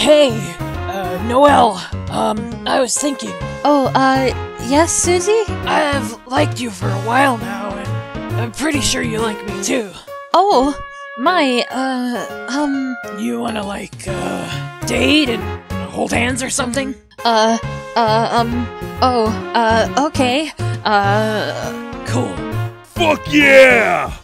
Hey, uh, Noelle. Um, I was thinking. Oh, uh, yes, Susie? I've liked you for a while now, and I'm pretty sure you like me too. Oh, my, uh, um, You wanna, like, uh, date and hold hands or something? uh, uh, um, oh, uh, okay. Uh, Cool. Fuck yeah!